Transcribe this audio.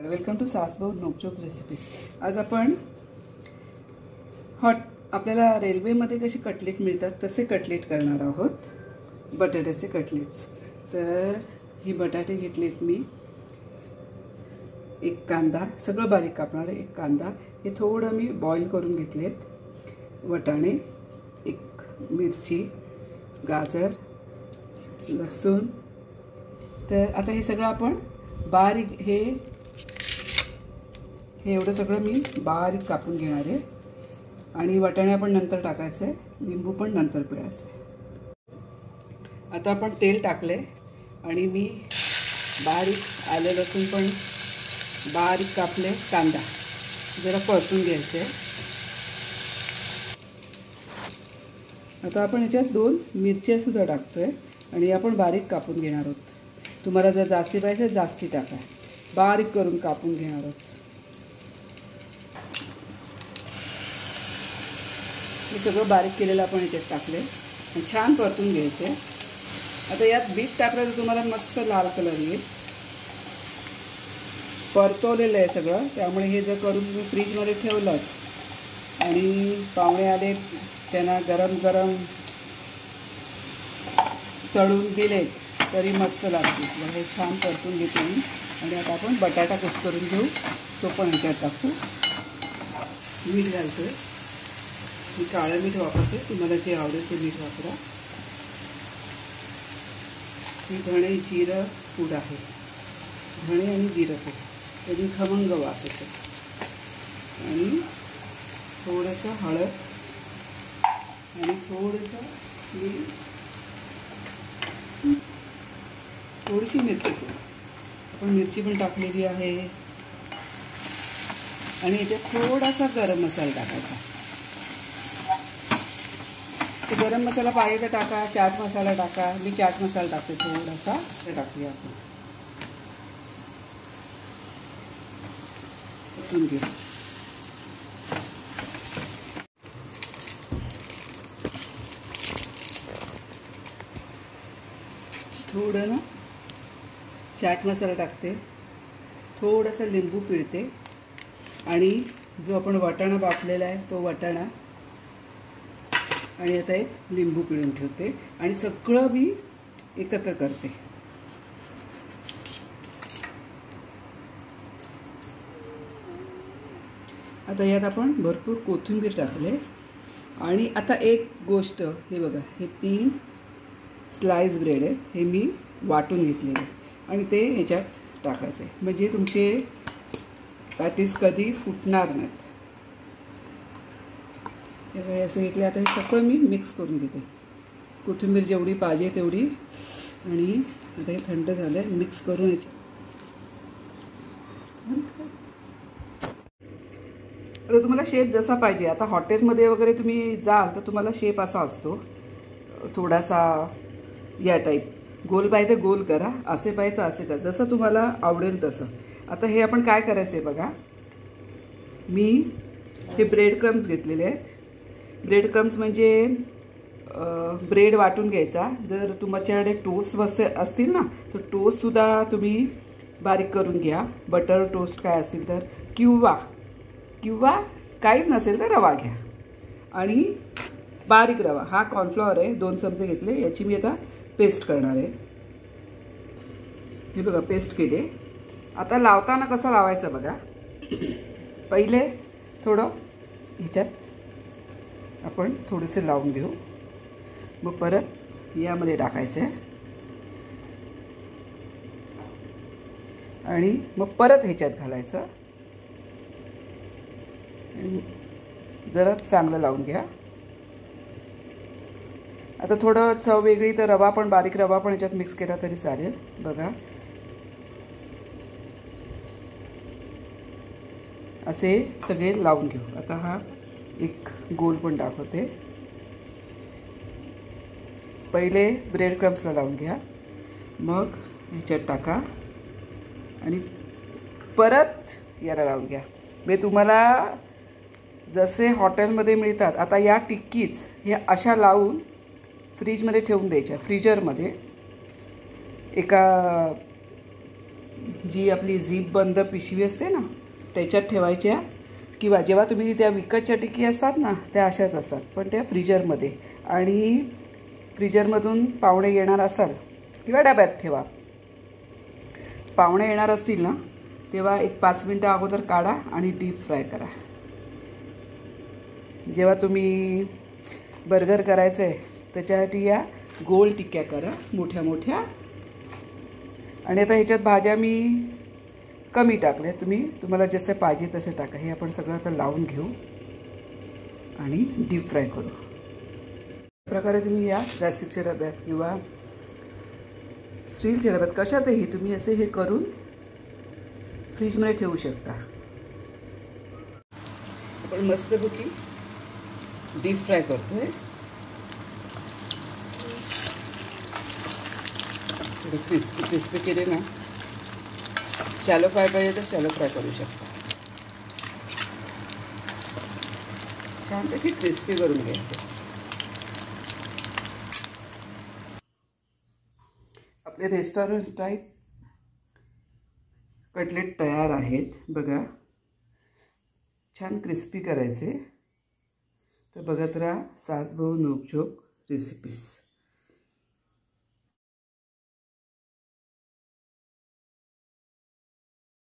Welcome to Saasbhau Nokchok recipes आज आपण hot आपल्याला रेल्वेमध्ये कसे कटलेट मिळतात तसे कटलेट करणार आहोत. बटाट्याचे कटलेट्स तर ही बटाटे घेतलेत मी. एक कांदा सगळं बारीक कापणार आहे एक कांदा. हे थोडं मी बॉईल करून घेतलेत. वटाणे एक मिरची गाजर लसूण. तर आता हे सगळं आपण बारीक हे हे एवढं सगळं मी बारीक कापून घेणार आहे. आणि वाटाणे आपण नंतर टाकायचं आहे. लिंबू पण नंतर पिळायचं आहे. आता आपण तेल टाकले आणि मी बारीक आलं लसूण पण बारीक कापले कांदा. जरा परतून घ्यायचे आता आपण याच्यात दोन मिरच्यासुद्धा टाकतो टाकतोय. आणि आपण बारीक कापून घेणार आहोत. तुम्हाला जर जास्ती पाहिजे जास्ती टाका. बारीक करून कापून घेणार आहोत. हे सगळं बारीक केलेलं आपण ह्याच्यात टाकले आणि छान परतून घ्यायचे आता यात बीट टाकलं तर तुम्हाला मस्त लाल कलर येईल. परतवलेलं आहे सगळं. त्यामुळे हे जर करून तुम्ही फ्रीजमध्ये ठेवलं आणि पाहुणे आले त्यांना गरम गरम तळून दिले तरी मस्त लागतील. हे छान परतून घेते मी. आणि आता आपण बटाटा कुस करून घेऊ. तो पण ह्याच्यात टाकू. मीठ घालतो मी काळं मीठ वापरते. तुम्हाला जे आवडेल ते मीठ वापरा. ही धणे जिरं पूड आहे. धणे आणि जिरं पूड. त्याची खमंग वास येतो. आणि थोडंसं हळद आणि थोडंसं मी थोडीशी मिरची पूड. आपण मिरची पण टाकलेली आहे. आणि याच्यात थोडासा गरम मसाला टाकायचा. गरम मसाला पाहिजे तर टाका चाट मसाला टाका. मी चाट मसाला टाकते थोडासा. टाकूया आपण. घेऊ. थोडं ना चाट मसाला टाकते. थोडासा लिंबू पिळते. आणि जो आपण वाटाणा बापलेला आहे तो वाटाणा आणि आता एक लिंबू पिळून ठेवते आणि सगळं मी एकत्र करते. आता यात आपण भरपूर कोथिंबीर टाकले. आणि आता एक गोष्ट हे बघा हे तीन स्लाइस ब्रेड आहेत हे मी वाटून घेतलेले आणि ते ह्याच्यात टाकायचं आहे म्हणजे तुमचे पॅटीस कधी फुटणार नाहीत. हे असं घेतले आता हे सगळं मी मिक्स करून घेते. कोथिंबीर जेवढी पाहिजे तेवढी. आणि आता हे थंड झालं मिक्स करून याच्या आता तुम्हाला शेप जसा पाहिजे. आता हॉटेलमध्ये वगैरे तुम्ही जाल तर तुम्हाला शेप असा असतो. थोडासा या टाईप गोल पाहिजे गोल करा. असे पाहिजे तर असे करा. जसं तुम्हाला आवडेल तसं. आता हे आपण काय करायचं आहे बघा. मी हे ब्रेड क्रम्स घेतलेले आहेत. ब्रेड क्रम्स म्हणजे ब्रेड वाटून घ्यायचा. जर तुमच्याकडे टोस्ट वस्ते असतील ना तर टोस्टसुद्धा तुम्ही बारीक करून घ्या. बटर टोस्ट काय असतील तर किंवा किंवा काहीच नसेल तर रवा घ्या. आणि बारीक रवा. हा कॉर्नफ्लॉवर आहे दोन चमचे घेतले. याची मी आता पेस्ट करणार आहे. हे बघा पेस्ट केले. आता लावताना कसं लावायचं बघा. पहिले थोडं ह्याच्यात आपण थोडंसं लावून घेऊ. मग परत यामध्ये टाकायचं आहे आणि मग परत ह्याच्यात घालायचं. जरा चांगलं लावून घ्या. आता थोडं चव वेगळी तर रवा पण बारीक रवा पण याच्यात मिक्स केला तरी चालेल. बघा. असे सगळे लावून घेऊ. आता हा एक गोल पण दाखवते. पहिले ब्रेड क्रम्सला लावून घ्या. मग ह्याच्यात टाका. आणि परत याला लावून घ्या. म्हणजे तुम्हाला जसे हॉटेलमध्ये मिळतात आता या टिक्कीच हे अशा लावून फ्रीजमध्ये ठेवून द्यायच्या फ्रीजरमध्ये. एका जी आपली झीप बंद पिशवी असते ना त्याच्यात ठेवायच्या. किंवा जेव्हा तुम्ही त्या विकतच्या टिकी असतात ना त्या अशाच असतात. पण त्या फ्रीजरमध्ये. आणि फ्रीजरमधून पाहुणे येणार असाल किंवा डब्यात ठेवा. पाहुणे येणार असतील ना तेव्हा एक पाच मिनटं अगोदर काढा आणि डीप फ्राय करा. जेव्हा तुम्ही बर्गर करायचं आहे त्याच्यासाठी या गोल टिक्क्या करा मोठ्या मोठ्या. आणि आता ह्याच्यात भाज्या मी कमी टाकले म्हणजे तुम्ही तुम्हाला जसं पाहिजे तसं टाका. हे आपण सगळं आता लावून घेऊ आणि डीप फ्राय करू. प्रकारे तुम्ही या प्लॅस्टिकच्या डब्यात किंवा स्टीलच्या डब्यात कशातही तुम्ही असे हे करून फ्रीजमध्ये ठेवू शकता. आपण मस्तपैकी डीप फ्राय करतोय. क्रिस्पी क्रिस्पी केले ना. शॅलो फ्राय पाहिजे तर शॅलो फ्राय करू शकता. छानपैकी क्रिस्पी करून घ्यायचं. आपले रेस्टॉरंट टाईप कटलेट तयार आहेत. बघा. छान क्रिस्पी करायचे. तर बघत राहा सासभाऊ नोकझोक रेसिपीज